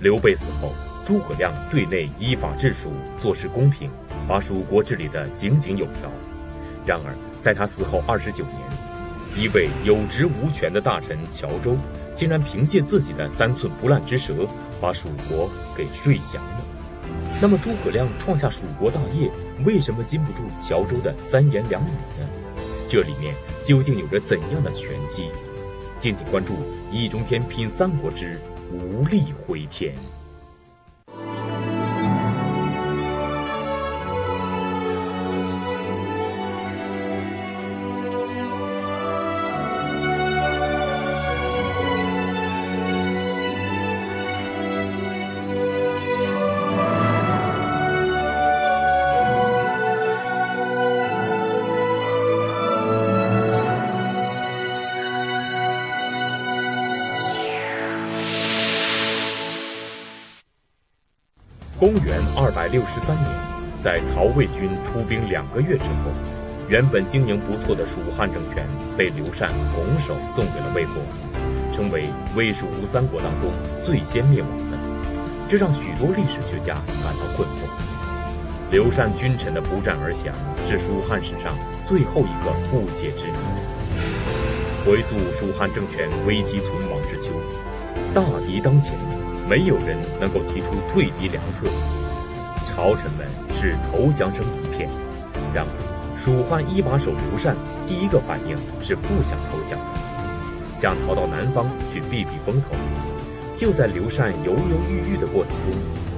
刘备死后，诸葛亮对内依法治蜀，做事公平，把蜀国治理得井井有条。然而，在他死后二十九年，一位有职无权的大臣乔州，竟然凭借自己的三寸不烂之舌，把蜀国给睡降了。那么，诸葛亮创下蜀国大业，为什么禁不住乔州的三言两语呢？这里面究竟有着怎样的玄机？敬请关注《易中天品三国之无力回天》。公元二百六十三年，在曹魏军出兵两个月之后，原本经营不错的蜀汉政权被刘禅拱手送给了魏国，成为魏蜀吴三国当中最先灭亡的。这让许多历史学家感到困惑。刘禅君臣的不战而降，是蜀汉史上最后一个不解之谜。回溯蜀汉政权危机存亡之秋，大敌当前。没有人能够提出退敌良策，朝臣们是投降声一片。然而，蜀汉一把手刘禅第一个反应是不想投降的，想逃到南方去避避风头。就在刘禅犹犹豫豫的过程中，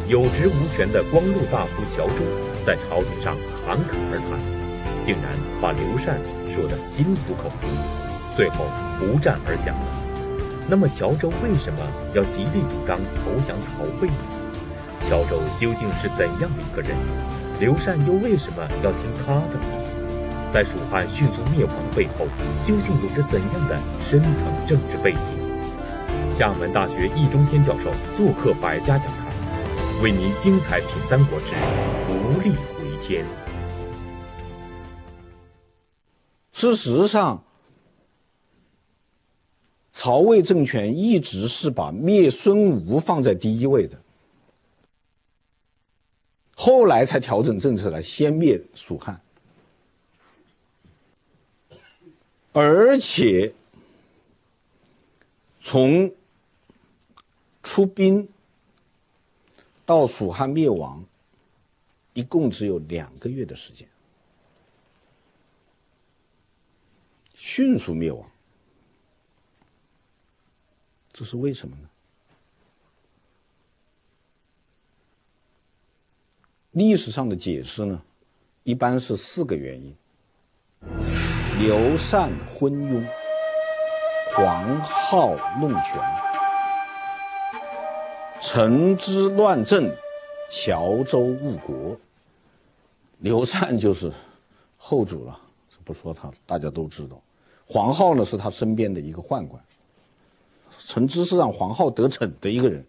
有职无权的光禄大夫乔州在朝廷上侃侃而谈，竟然把刘禅说得心服口服，最后不战而降了。那么乔州为什么要极力主张投降曹魏呢？乔州究竟是怎样的一个人？刘禅又为什么要听他的？在蜀汉迅速灭亡的背后，究竟有着怎样的深层政治背景？厦门大学易中天教授做客百家讲坛，为您精彩品三国之无力回天。事实上。曹魏政权一直是把灭孙吴放在第一位的，后来才调整政策来先灭蜀汉，而且从出兵到蜀汉灭亡，一共只有两个月的时间，迅速灭亡。这是为什么呢？历史上的解释呢，一般是四个原因：刘禅昏庸，黄皓弄权，陈芝乱政，乔州误国。刘禅就是后主了，不说他，大家都知道。黄皓呢，是他身边的一个宦官。陈芝是让黄皓得逞的一个人。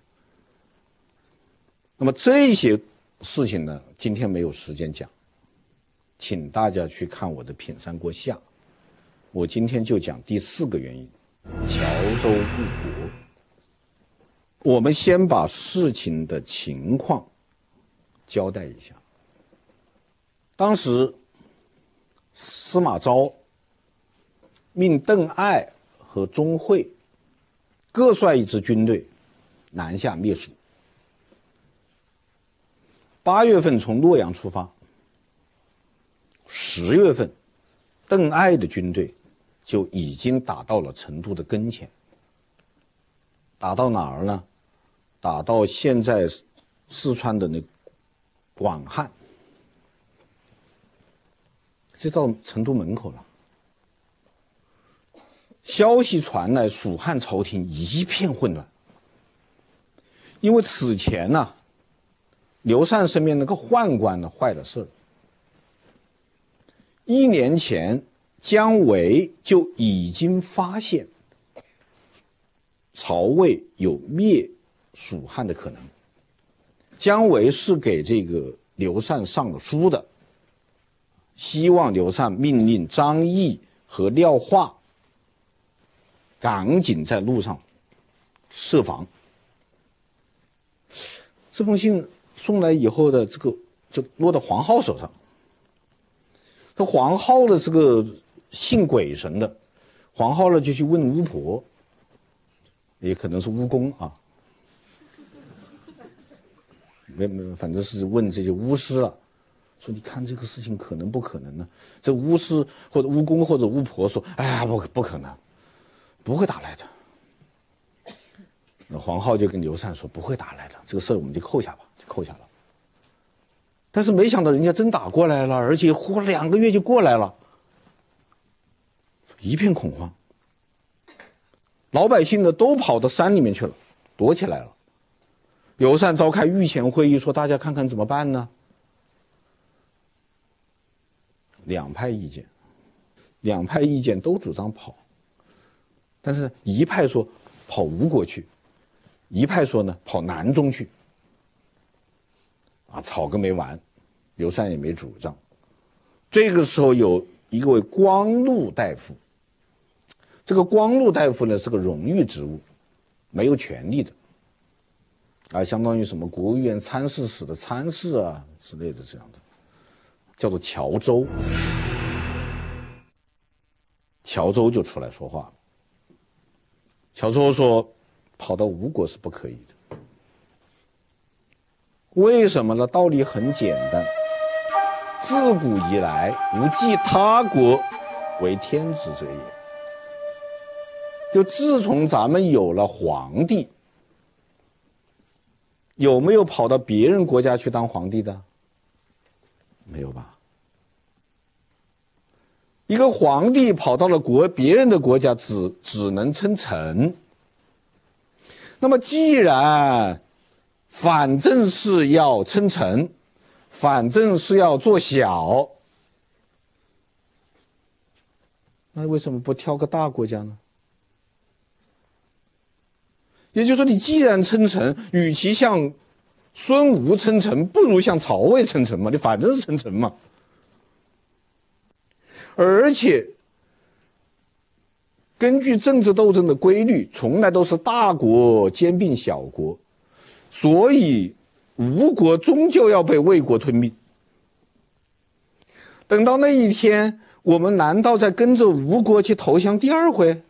那么这些事情呢，今天没有时间讲，请大家去看我的《品三国下》。我今天就讲第四个原因：乔州误国。我们先把事情的情况交代一下。当时司马昭命邓艾和钟会。各率一支军队南下灭蜀。八月份从洛阳出发，十月份，邓艾的军队就已经打到了成都的跟前。打到哪儿呢？打到现在四川的那广汉，就到成都门口了。消息传来，蜀汉朝廷一片混乱。因为此前呢，刘禅身边那个宦官呢坏了事儿。一年前，姜维就已经发现曹魏有灭蜀汉的可能。姜维是给这个刘禅上了书的，希望刘禅命令张翼和廖化。赶紧在路上设防。这封信送来以后的这个就落到黄浩手上。这黄浩的这个信鬼神的，黄浩呢就去问巫婆，也可能是巫公啊，没没，反正是问这些巫师了，说你看这个事情可能不可能呢？这巫师或者巫公或者巫婆说，哎呀不不可能，不会打来的。那黄浩就跟刘禅说不会打来的，这个事儿我们就扣下吧，就扣下了。但是没想到人家真打过来了，而且过两个月就过来了，一片恐慌。老百姓呢都跑到山里面去了，躲起来了。刘禅召开御前会议，说大家看看怎么办呢？两派意见，两派意见都主张跑，但是一派说跑吴国去，一派说呢跑南中去。啊，吵个没完，刘禅也没主张。这个时候有一位光禄大夫，这个光禄大夫呢是个荣誉职务，没有权力的，啊，相当于什么国务院参事室的参事啊之类的这样的，叫做乔州。乔州就出来说话了。乔州说，跑到吴国是不可以的。为什么呢？道理很简单，自古以来，无忌他国为天子者也。就自从咱们有了皇帝，有没有跑到别人国家去当皇帝的？没有吧？一个皇帝跑到了国别人的国家，只只能称臣。那么既然反正是要称臣，反正是要做小，那为什么不挑个大国家呢？也就是说，你既然称臣，与其向孙吴称臣，不如向曹魏称臣嘛。你反正是称臣嘛。而且，根据政治斗争的规律，从来都是大国兼并小国。所以，吴国终究要被魏国吞并。等到那一天，我们难道再跟着吴国去投降第二回？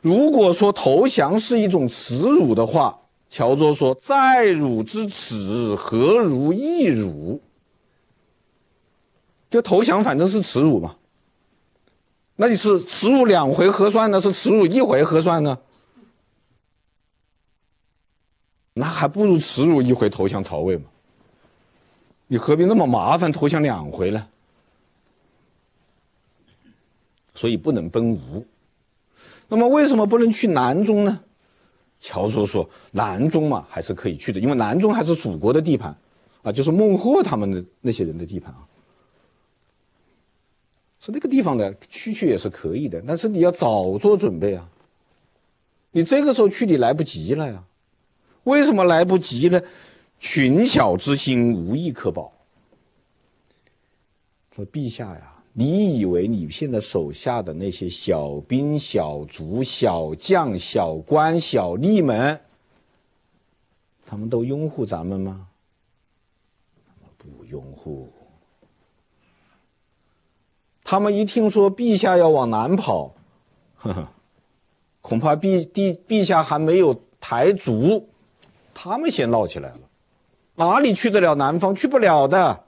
如果说投降是一种耻辱的话，乔卓说：“再辱之耻，何如一辱？”就投降，反正是耻辱嘛。那你是耻辱两回合算呢，是耻辱一回合算呢？那还不如耻辱一回投降曹魏嘛？你何必那么麻烦投降两回呢？所以不能奔吴。那么为什么不能去南中呢？乔叔说南中嘛还是可以去的，因为南中还是蜀国的地盘，啊，就是孟获他们的那些人的地盘啊。说那个地方呢去去也是可以的，但是你要早做准备啊。你这个时候去你来不及了呀。为什么来不及呢？群小之心，无一可保。说陛下呀，你以为你现在手下的那些小兵、小卒、小将、小官、小吏们，他们都拥护咱们吗？不拥护。他们一听说陛下要往南跑，呵呵，恐怕陛陛陛下还没有抬足。他们先闹起来了，哪里去得了南方？去不了的。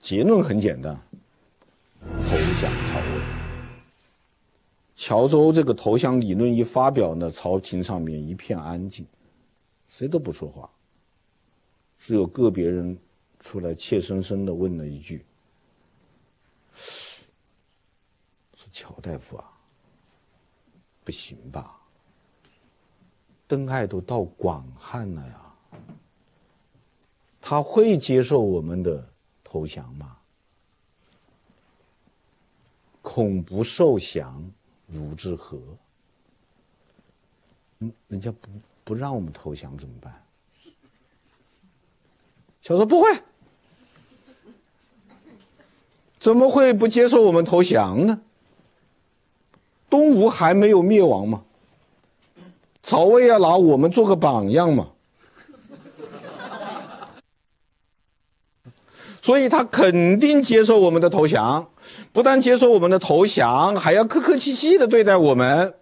结论很简单，投降曹魏。乔州这个投降理论一发表呢，朝廷上面一片安静，谁都不说话，只有个别人出来怯生生的问了一句：“说乔大夫啊，不行吧？”邓艾都到广汉了呀，他会接受我们的投降吗？恐不受降，如之何？嗯，人家不不让我们投降怎么办？乔说不会，怎么会不接受我们投降呢？东吴还没有灭亡吗？曹魏要拿我们做个榜样嘛，所以他肯定接受我们的投降，不但接受我们的投降，还要客客气气的对待我们，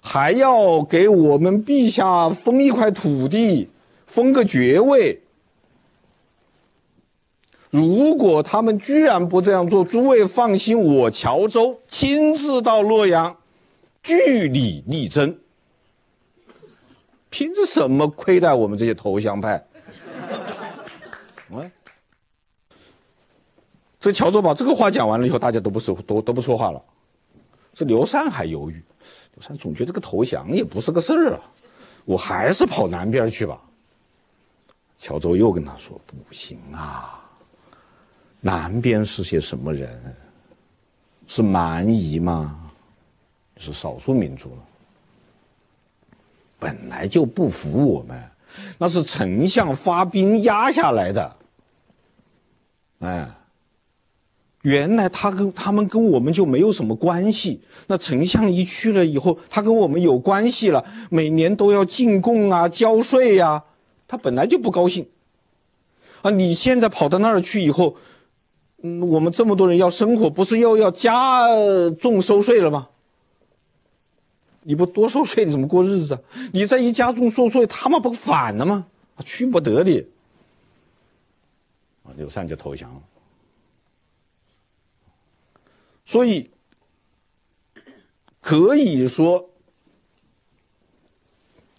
还要给我们陛下封一块土地，封个爵位。如果他们居然不这样做，诸位放心，我乔州亲自到洛阳。据理力争，凭什么亏待我们这些投降派？喂，这乔州把这个话讲完了以后，大家都不说都都不说话了。这刘禅还犹豫，刘禅总觉得这个投降也不是个事儿啊，我还是跑南边去吧。乔州又跟他说：“不行啊，南边是些什么人？是蛮夷吗？”是少数民族了，本来就不服我们，那是丞相发兵压下来的。哎，原来他跟他们跟我们就没有什么关系。那丞相一去了以后，他跟我们有关系了，每年都要进贡啊、交税呀，他本来就不高兴。啊，你现在跑到那儿去以后，我们这么多人要生活，不是又要加重收税了吗？你不多收税，你怎么过日子啊？你再一加重收税，他们不反了吗？去不得的。啊，刘禅就投降了。所以可以说，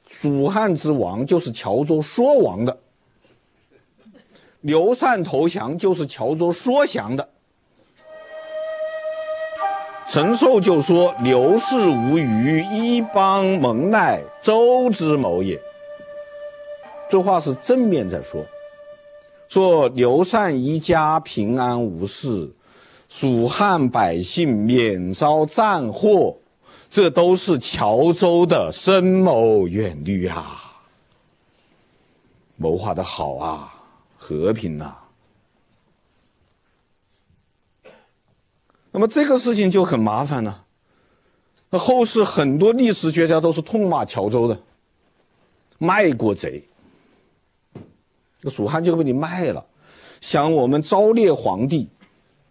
蜀汉之亡就是乔州说亡的，刘禅投降就是乔州说降的。陈寿就说：“刘氏无虞，一邦蒙奈，周之谋也。”这话是正面在说，说刘禅一家平安无事，蜀汉百姓免遭战祸，这都是乔州的深谋远虑啊，谋划的好啊，和平呐。那么这个事情就很麻烦了。那后世很多历史学家都是痛骂乔州的，卖国贼。这蜀汉就被你卖了，想我们昭烈皇帝，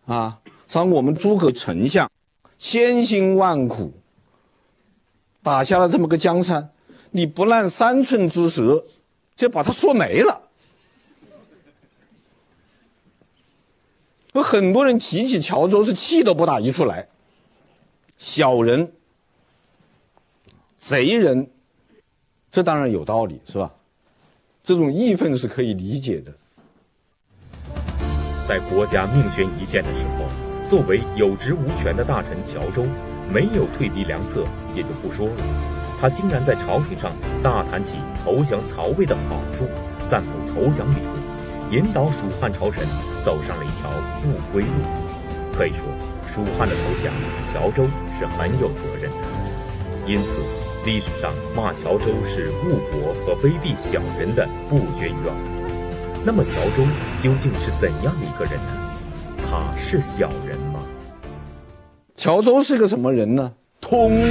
啊，想我们诸葛丞相，千辛万苦打下了这么个江山，你不烂三寸之舌，就把他说没了。有很多人提起乔州是气都不打一处来，小人、贼人，这当然有道理，是吧？这种义愤是可以理解的。在国家命悬一线的时候，作为有职无权的大臣乔州，没有退避良策也就不说了，他竟然在朝廷上大谈起投降曹魏的好处，散布投降理论。引导蜀汉朝臣走上了一条不归路。可以说，蜀汉的投降，乔州是很有责任的。因此，历史上骂乔州是误国和卑鄙小人的不绝于耳。那么，乔州究竟是怎样的一个人呢？他是小人吗？乔州是个什么人呢？通儒。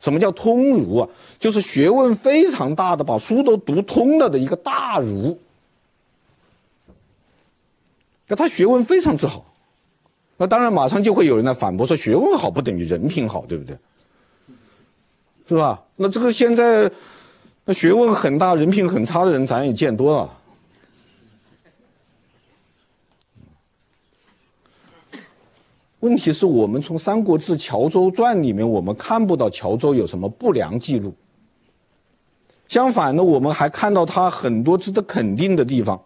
什么叫通儒啊？就是学问非常大的，把书都读通了的一个大儒。那他学问非常之好，那当然马上就会有人来反驳说，学问好不等于人品好，对不对？是吧？那这个现在，那学问很大、人品很差的人，咱也见多了。问题是我们从《三国志·乔州传》里面，我们看不到乔州有什么不良记录。相反呢，我们还看到他很多值得肯定的地方，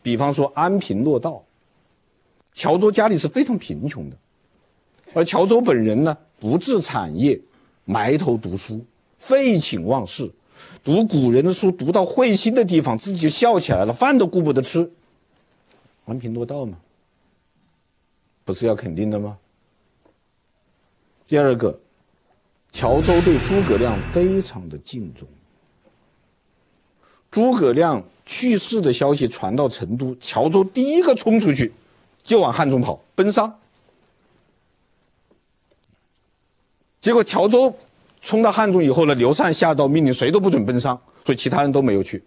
比方说安贫乐道。乔州家里是非常贫穷的，而乔州本人呢，不治产业，埋头读书，废寝忘食，读古人的书，读到会心的地方，自己就笑起来了，饭都顾不得吃。安贫乐道嘛。不是要肯定的吗？第二个，乔州对诸葛亮非常的敬重。诸葛亮去世的消息传到成都，乔州第一个冲出去，就往汉中跑奔丧。结果乔州冲到汉中以后呢，刘禅下道命令，谁都不准奔丧，所以其他人都没有去。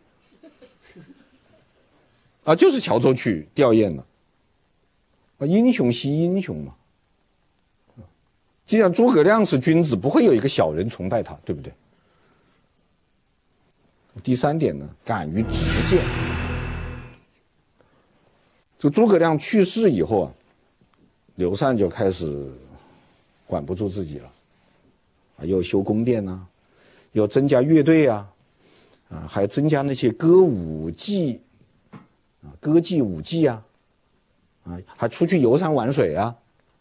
啊，就是乔州去吊唁了。啊，英雄惜英雄嘛。既然诸葛亮是君子，不会有一个小人崇拜他，对不对？第三点呢，敢于直谏。这诸葛亮去世以后啊，刘禅就开始管不住自己了，啊，又修宫殿呐，又增加乐队啊，啊，还增加那些歌舞伎，啊，歌伎舞伎啊，啊，还出去游山玩水啊，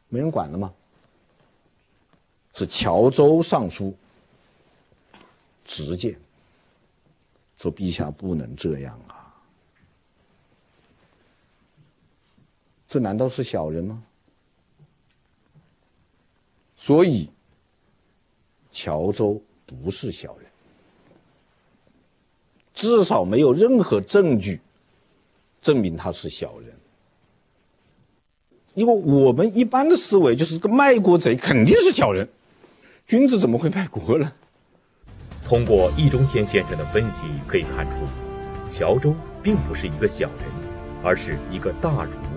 没人管了吗？是乔州上书直谏。说陛下不能这样这难道是小人吗？所以，乔州不是小人，至少没有任何证据证明他是小人。因为我们一般的思维就是个卖国贼肯定是小人，君子怎么会卖国呢？通过易中天先生的分析可以看出，乔州并不是一个小人，而是一个大儒。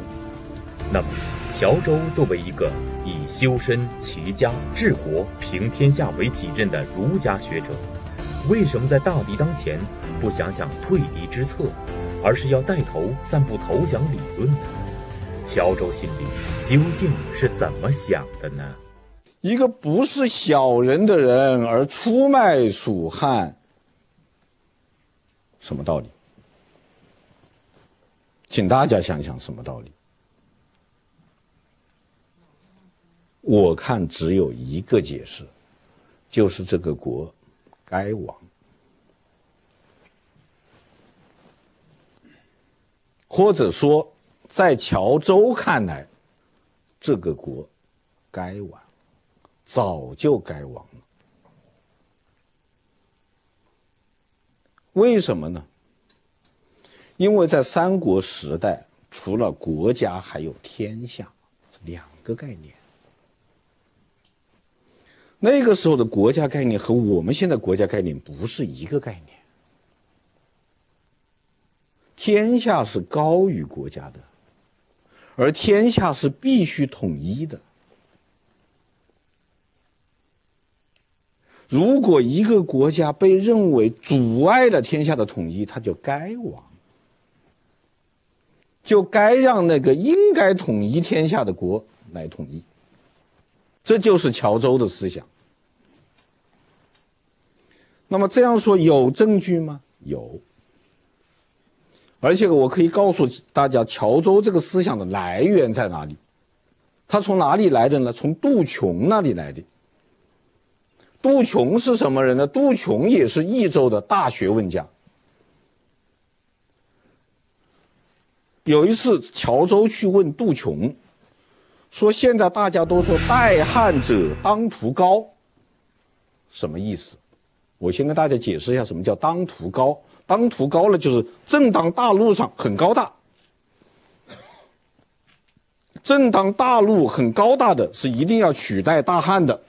那么，乔州作为一个以修身齐家治国平天下为己任的儒家学者，为什么在大敌当前不想想退敌之策，而是要带头散布投降理论呢？乔州心里究竟是怎么想的呢？一个不是小人的人而出卖蜀汉，什么道理？请大家想想什么道理？我看只有一个解释，就是这个国该亡，或者说，在乔州看来，这个国该亡。早就该亡了。为什么呢？因为在三国时代，除了国家，还有天下，两个概念。那个时候的国家概念和我们现在国家概念不是一个概念。天下是高于国家的，而天下是必须统一的。如果一个国家被认为阻碍了天下的统一，它就该亡，就该让那个应该统一天下的国来统一。这就是乔州的思想。那么这样说有证据吗？有。而且我可以告诉大家，乔州这个思想的来源在哪里？他从哪里来的呢？从杜琼那里来的。杜琼是什么人呢？杜琼也是益州的大学问家。有一次，乔州去问杜琼，说：“现在大家都说代汉者当涂高，什么意思？”我先跟大家解释一下，什么叫当涂高。当涂高呢，就是正当大陆上很高大，正当大陆很高大的是一定要取代大汉的。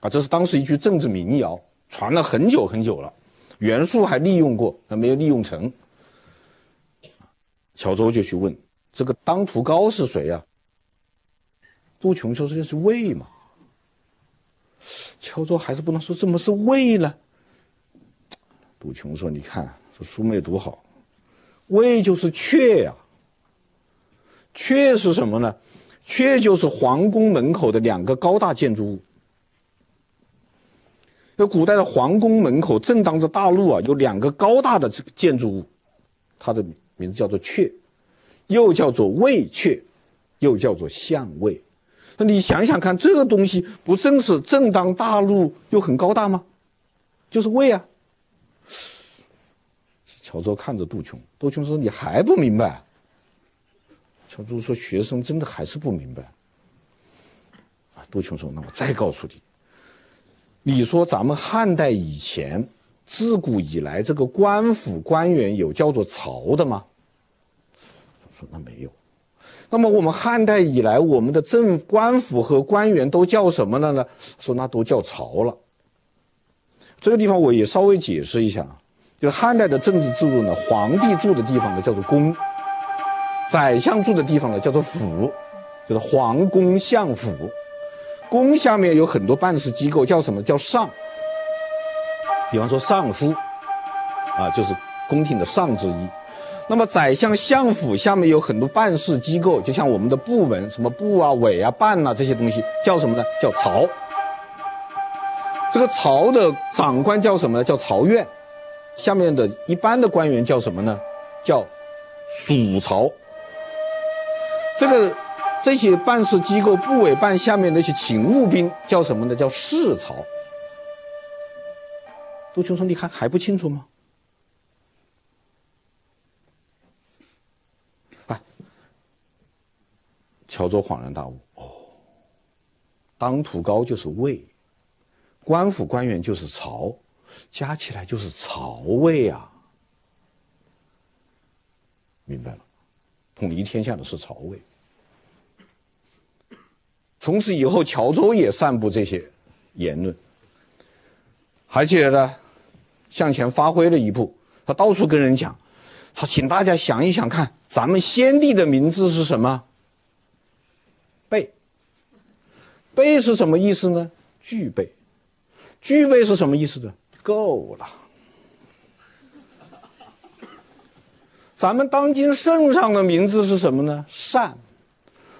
啊，这是当时一句政治民谣，传了很久很久了。袁术还利用过，还没有利用成。乔州就去问这个当涂高是谁呀？杜琼说这是魏嘛。乔州还是不能说怎么是魏呢？杜琼说：“你看这书没读好，魏就是阙呀。阙是什么呢？阙就是皇宫门口的两个高大建筑物。”那古代的皇宫门口正当着大路啊，有两个高大的这个建筑物，它的名字叫做阙，又叫做卫阙，又叫做相位。那你想想看，这个东西不正是正当大路又很高大吗？就是魏啊。乔州看着杜琼，杜琼说：“你还不明白？”乔州说：“学生真的还是不明白。”啊，杜琼说：“那我再告诉你。”你说咱们汉代以前，自古以来这个官府官员有叫做曹的吗？说那没有。那么我们汉代以来，我们的政官府和官员都叫什么了呢？说那都叫朝了。这个地方我也稍微解释一下，就是汉代的政治制度呢，皇帝住的地方呢叫做宫，宰相住的地方呢叫做府，就是皇宫相府。宫下面有很多办事机构，叫什么叫上？比方说尚书，啊，就是宫廷的上之一。那么宰相相府下面有很多办事机构，就像我们的部门，什么部啊、委啊、办啊这些东西，叫什么呢？叫曹。这个曹的长官叫什么呢？叫曹院。下面的一般的官员叫什么呢？叫属曹。这个。这些办事机构、部委办下面那些勤务兵叫什么呢？叫侍曹。杜琼说：“你看还不清楚吗？”乔州恍然大悟：“哦，当涂高就是魏，官府官员就是曹，加起来就是曹魏啊！明白了，统一天下的是曹魏。”从此以后，乔州也散布这些言论，而且呢，向前发挥了一步。他到处跟人讲，他请大家想一想看，咱们先帝的名字是什么？备。备是什么意思呢？具备。具备是什么意思呢？够了。咱们当今圣上的名字是什么呢？善。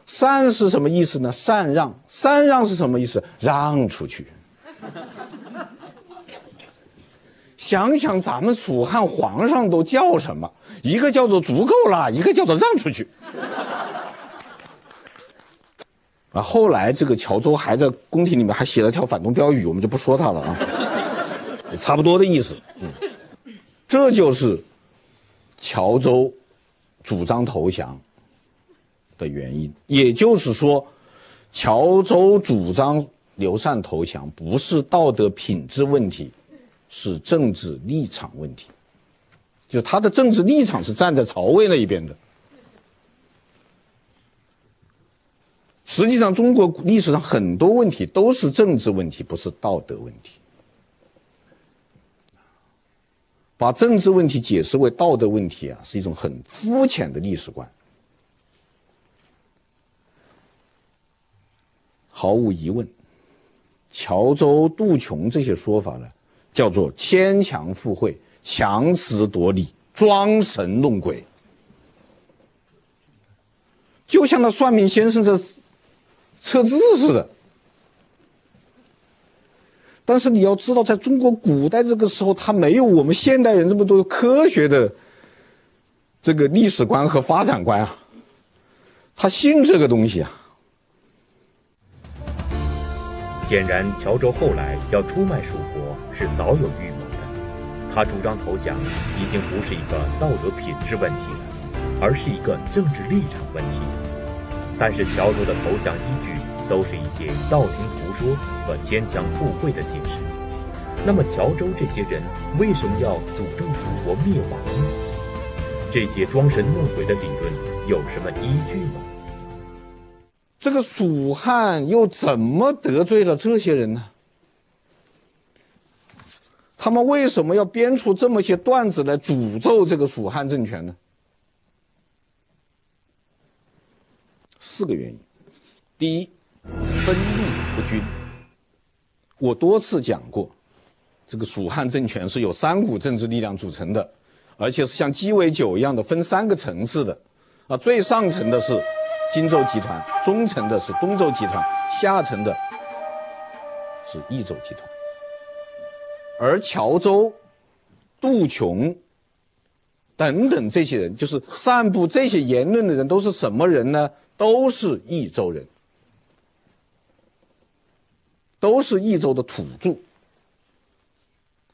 禅是什么意思呢？禅让，禅让是什么意思？让出去。想想咱们楚汉皇上都叫什么？一个叫做足够了，一个叫做让出去。啊，后来这个乔州还在宫廷里面还写了条反动标语，我们就不说他了啊，差不多的意思。嗯，这就是乔州主张投降。的原因，也就是说，乔州主张刘禅投降，不是道德品质问题，是政治立场问题，就他的政治立场是站在曹魏那一边的。实际上，中国历史上很多问题都是政治问题，不是道德问题。把政治问题解释为道德问题啊，是一种很肤浅的历史观。毫无疑问，乔州、杜琼这些说法呢，叫做牵强附会、强词夺理、装神弄鬼，就像那算命先生在测字似的。但是你要知道，在中国古代这个时候，他没有我们现代人这么多科学的这个历史观和发展观啊，他信这个东西啊。显然，乔州后来要出卖蜀国是早有预谋的。他主张投降，已经不是一个道德品质问题了，而是一个政治立场问题。但是，乔州的投降依据都是一些道听途说和牵强附会的解释。那么，乔州这些人为什么要诅咒蜀国灭亡呢？这些装神弄鬼的理论有什么依据吗？这个蜀汉又怎么得罪了这些人呢？他们为什么要编出这么些段子来诅咒这个蜀汉政权呢？四个原因。第一，分路不均。我多次讲过，这个蜀汉政权是由三股政治力量组成的，而且是像鸡尾酒一样的分三个层次的。啊，最上层的是。荆州集团，中层的是东周集团，下层的是益州集团。而乔州、杜琼等等这些人，就是散布这些言论的人，都是什么人呢？都是益州人，都是益州的土著，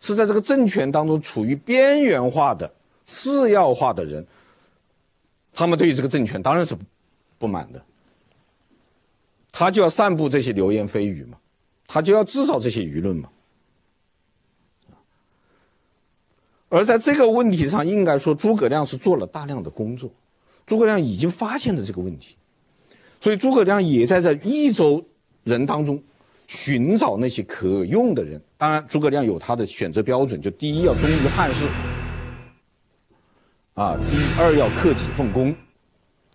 是在这个政权当中处于边缘化的、次要化的人。他们对于这个政权当然是。不满的，他就要散布这些流言蜚语嘛，他就要制造这些舆论嘛。而在这个问题上，应该说诸葛亮是做了大量的工作，诸葛亮已经发现了这个问题，所以诸葛亮也在这益州人当中寻找那些可用的人。当然，诸葛亮有他的选择标准，就第一要忠于汉室，啊，第二要克己奉公，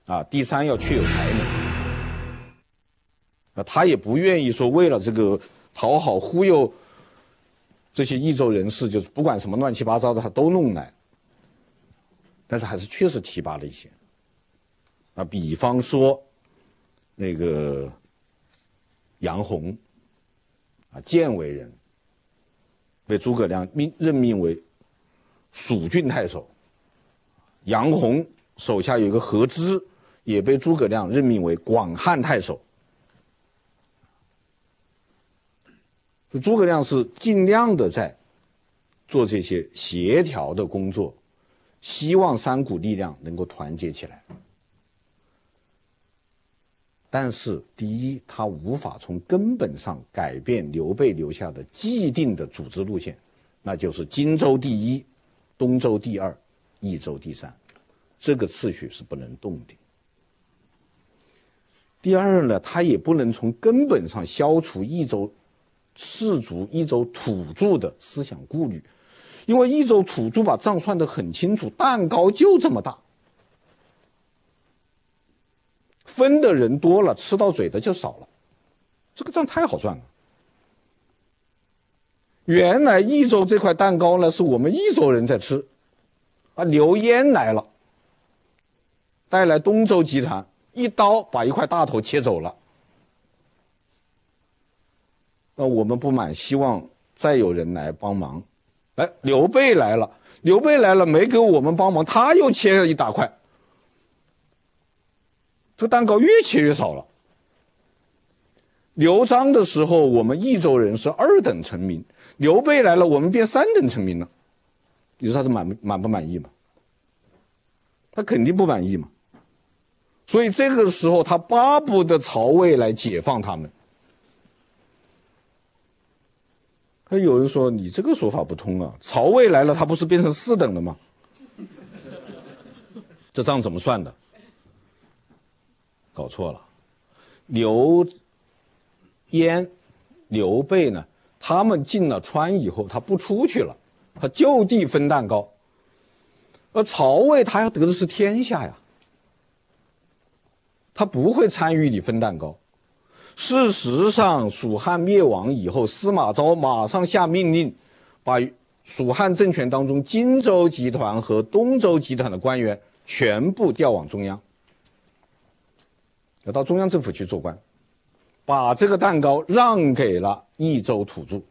啊，第三要确有才能。啊，他也不愿意说为了这个讨好忽悠这些益州人士，就是不管什么乱七八糟的他都弄来。但是还是确实提拔了一些。啊，比方说那个杨洪，啊，建为人，被诸葛亮命任命为蜀郡太守。杨洪手下有一个何知，也被诸葛亮任命为广汉太守。诸葛亮是尽量的在做这些协调的工作，希望三股力量能够团结起来。但是，第一，他无法从根本上改变刘备留下的既定的组织路线，那就是荆州第一，东周第二，益州第三，这个次序是不能动的。第二呢，他也不能从根本上消除益州士族、益州土著的思想顾虑，因为益州土著把账算得很清楚，蛋糕就这么大。分的人多了，吃到嘴的就少了，这个账太好算了。原来益州这块蛋糕呢，是我们益州人在吃，啊，刘焉来了，带来东周集团，一刀把一块大头切走了。那我们不满，希望再有人来帮忙。哎，刘备来了，刘备来了，没给我们帮忙，他又切了一大块。这蛋糕越切越少了。刘璋的时候，我们益州人是二等臣民；刘备来了，我们变三等臣民了。你说他是满满不满意吗？他肯定不满意嘛。所以这个时候，他巴不得曹魏来解放他们。他有人说：“你这个说法不通啊！曹魏来了，他不是变成四等了吗？这账怎么算的？”搞错了，刘焉、刘备呢？他们进了川以后，他不出去了，他就地分蛋糕。而曹魏他要得的是天下呀，他不会参与你分蛋糕。事实上，蜀汉灭亡以后，司马昭马上下命令，把蜀汉政权当中荆州集团和东周集团的官员全部调往中央。要到中央政府去做官，把这个蛋糕让给了益州土著，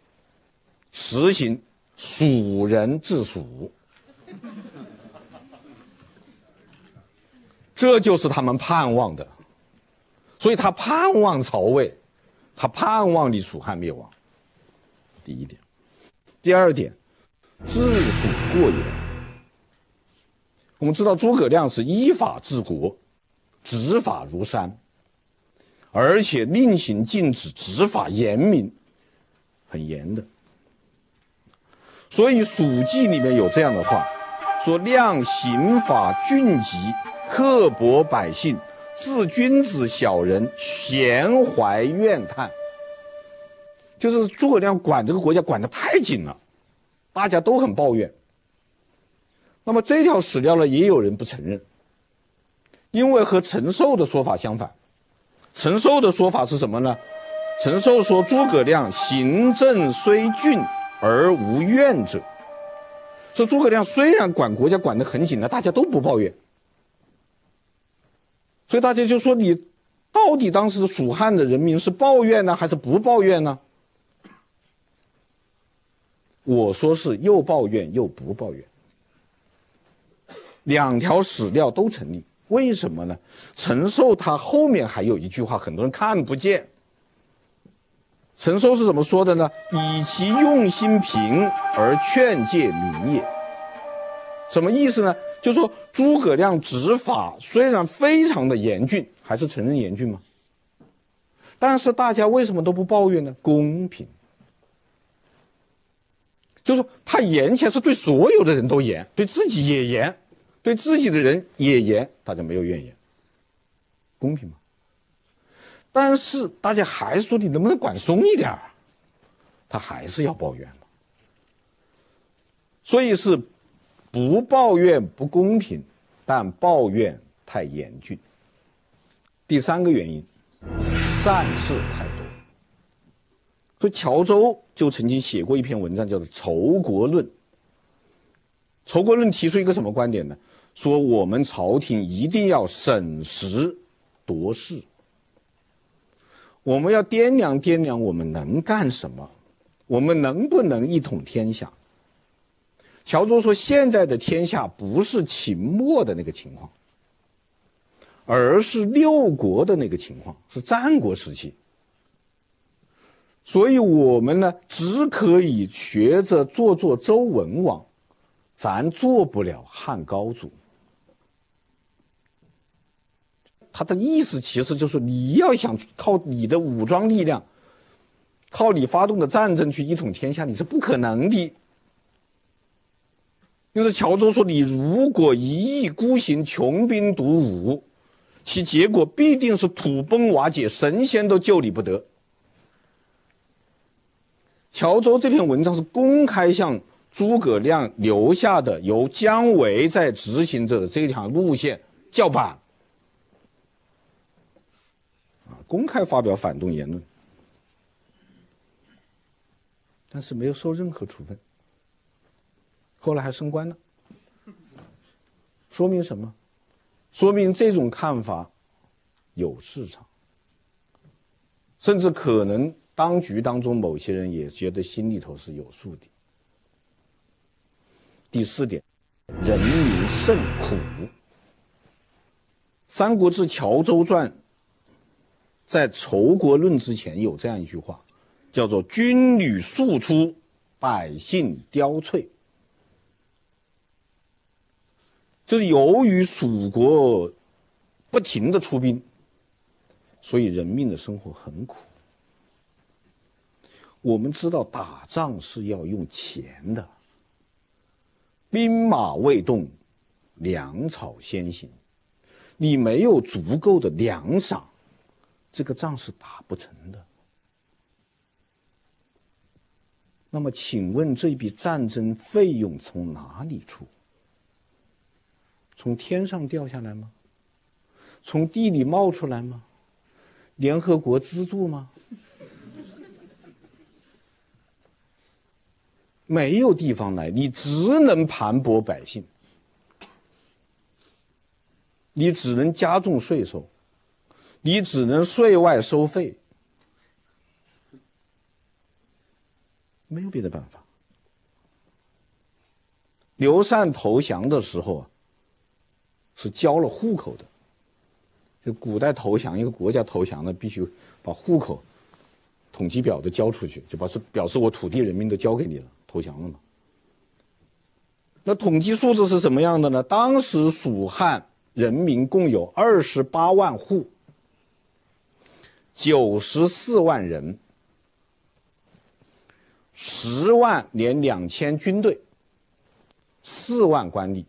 实行蜀人治蜀，这就是他们盼望的，所以他盼望曹魏，他盼望你蜀汉灭亡。第一点，第二点，治蜀过严。我们知道诸葛亮是依法治国，执法如山。而且令行禁止，执法严明，很严的。所以《蜀记》里面有这样的话，说：“量刑法峻极，刻薄百姓，治君子小人，咸怀怨叹。”就是诸葛亮管这个国家管得太紧了，大家都很抱怨。那么这条史料呢，也有人不承认，因为和陈寿的说法相反。陈寿的说法是什么呢？陈寿说诸葛亮行政虽峻而无怨者，说诸葛亮虽然管国家管得很紧了，大家都不抱怨。所以大家就说你到底当时蜀汉的人民是抱怨呢，还是不抱怨呢？我说是又抱怨又不抱怨，两条史料都成立。为什么呢？陈寿他后面还有一句话，很多人看不见。陈寿是怎么说的呢？以其用心平而劝诫民也。什么意思呢？就说诸葛亮执法虽然非常的严峻，还是承认严峻吗？但是大家为什么都不抱怨呢？公平。就说他严起来是对所有的人都严，对自己也严。对自己的人也严，大家没有怨言，公平吗？但是大家还是说你能不能管松一点儿？他还是要抱怨所以是不抱怨不公平，但抱怨太严峻。第三个原因，战事太多。所以乔州就曾经写过一篇文章，叫做《仇国论》。《仇国论》提出一个什么观点呢？说我们朝廷一定要审时度势，我们要掂量掂量我们能干什么，我们能不能一统天下。乔州说，现在的天下不是秦末的那个情况，而是六国的那个情况，是战国时期。所以我们呢，只可以学着做做周文王，咱做不了汉高祖。他的意思其实就是，你要想靠你的武装力量，靠你发动的战争去一统天下，你是不可能的。就是乔州说，你如果一意孤行、穷兵黩武，其结果必定是土崩瓦解，神仙都救你不得。乔州这篇文章是公开向诸葛亮留下的，由姜维在执行着的这条路线叫板。公开发表反动言论，但是没有受任何处分，后来还升官了，说明什么？说明这种看法有市场，甚至可能当局当中某些人也觉得心里头是有数的。第四点，人民甚苦，《三国志·乔州传》。在《仇国论》之前有这样一句话，叫做“军旅速出，百姓凋瘁”，就是由于蜀国不停的出兵，所以人民的生活很苦。我们知道打仗是要用钱的，兵马未动，粮草先行，你没有足够的粮饷。这个仗是打不成的。那么，请问这笔战争费用从哪里出？从天上掉下来吗？从地里冒出来吗？联合国资助吗？没有地方来，你只能盘剥百姓，你只能加重税收。你只能税外收费，没有别的办法。刘禅投降的时候啊，是交了户口的。就古代投降一个国家投降呢，必须把户口、统计表都交出去，就把是表示我土地人民都交给你了，投降了嘛。那统计数字是什么样的呢？当时蜀汉人民共有二十八万户。九十四万人，十万连两千军队，四万官吏。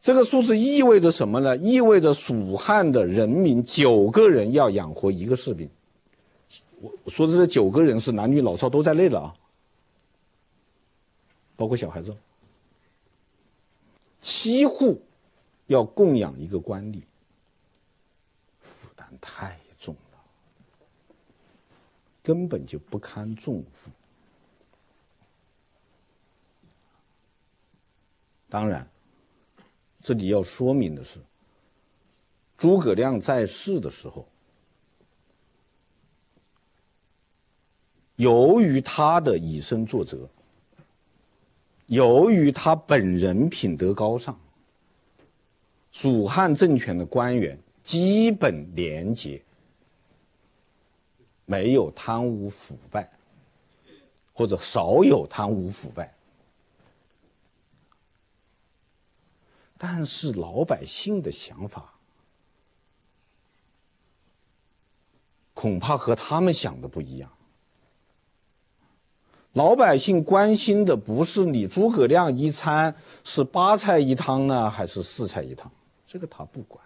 这个数字意味着什么呢？意味着蜀汉的人民九个人要养活一个士兵。我说的这九个人是男女老少都在内的啊，包括小孩子。七户要供养一个官吏。太重了，根本就不堪重负。当然，这里要说明的是，诸葛亮在世的时候，由于他的以身作则，由于他本人品德高尚，蜀汉政权的官员。基本廉洁，没有贪污腐败，或者少有贪污腐败。但是老百姓的想法，恐怕和他们想的不一样。老百姓关心的不是你诸葛亮一餐是八菜一汤呢，还是四菜一汤，这个他不管。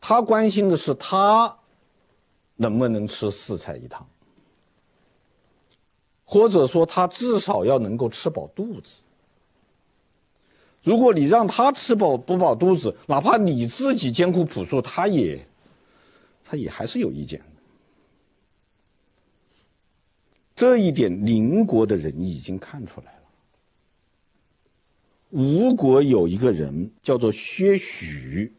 他关心的是他能不能吃四菜一汤，或者说他至少要能够吃饱肚子。如果你让他吃饱不饱肚子，哪怕你自己艰苦朴素，他也，他也还是有意见的。这一点，邻国的人已经看出来了。吴国有一个人叫做薛许，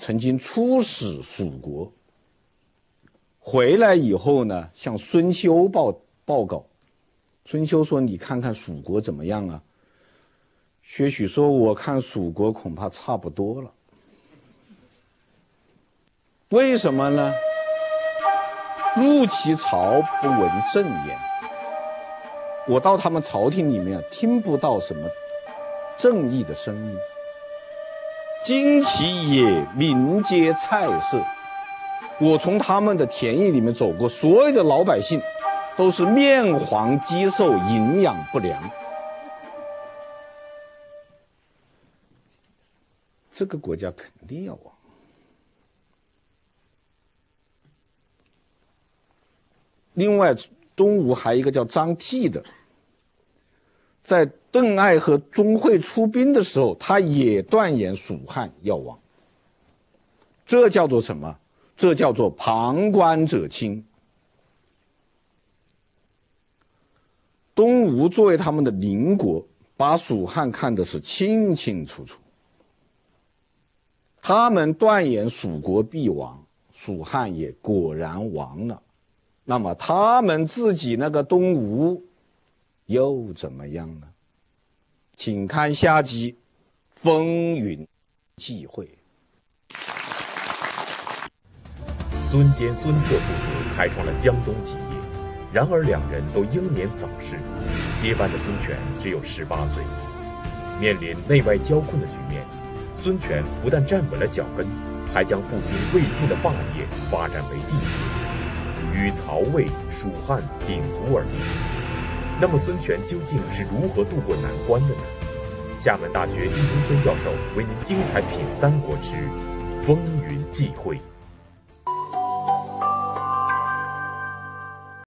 曾经出使蜀国，回来以后呢，向孙休报报告。孙休说：“你看看蜀国怎么样啊？”薛许说：“我看蜀国恐怕差不多了。为什么呢？入其朝不闻正言。我到他们朝廷里面听不到什么正义的声音。经其野，民皆菜色。我从他们的田野里面走过，所有的老百姓都是面黄肌瘦，营养不良。”这个国家肯定要亡。另外，东吴还有一个叫张继的，在邓艾和钟会出兵的时候，他也断言蜀汉要亡。这叫做什么？这叫做旁观者清。东吴作为他们的邻国，把蜀汉看的是清清楚楚。他们断言蜀国必亡，蜀汉也果然亡了。那么他们自己那个东吴又怎么样呢？请看下集《风云际会》。孙坚、孙策父子开创了江东基业，然而两人都英年早逝，接班的孙权只有十八岁，面临内外交困的局面。孙权不但站稳了脚跟，还将父亲魏晋的霸业发展为帝业，与曹魏、蜀汉鼎足而立。那么，孙权究竟是如何渡过难关的呢？厦门大学易中天教授为您精彩品《三国之风云际会》。